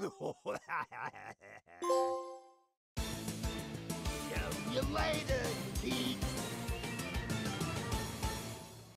See you later, geeks.